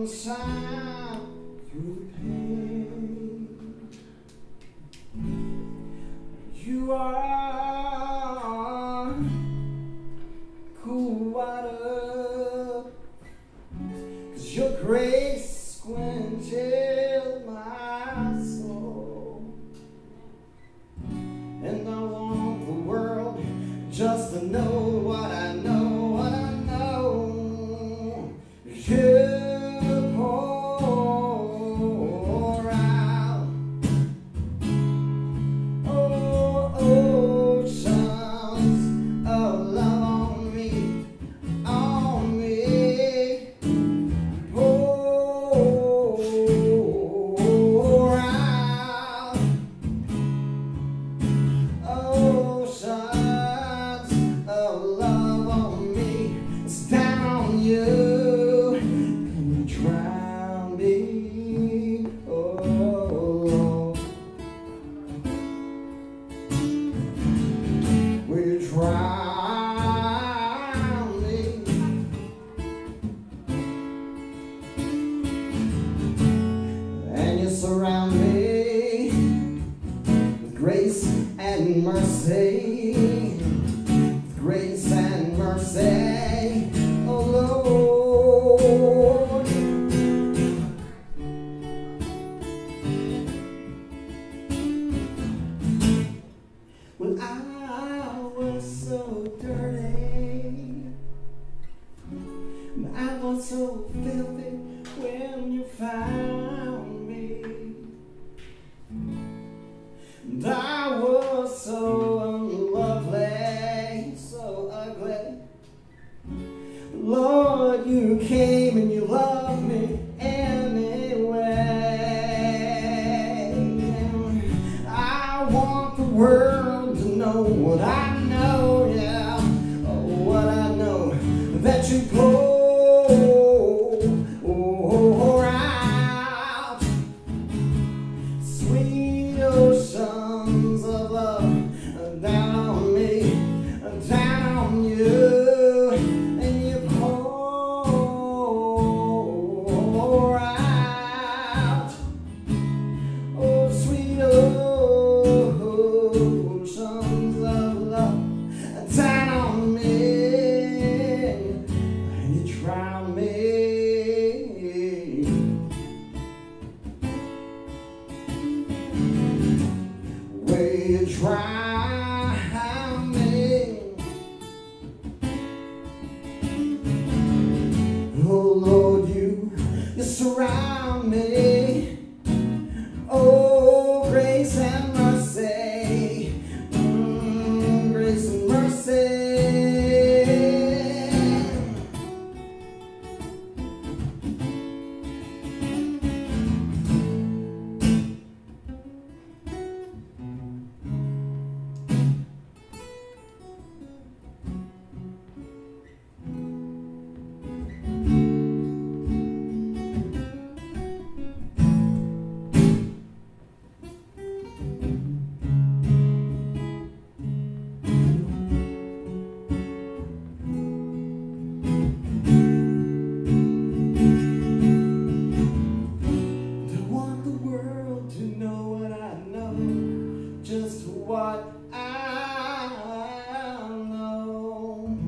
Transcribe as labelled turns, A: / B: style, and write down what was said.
A: You are cool cause your grace squinted. grace and mercy, oh Lord. When I was so dirty, when I was so filthy, when you found me. And I But you came and you loved me anyway. I want the world to know what I know. try what I know.